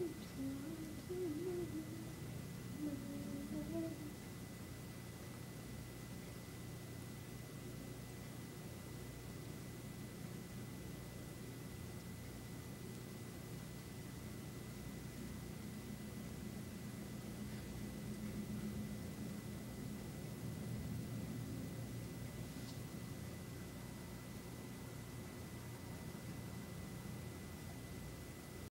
Oops.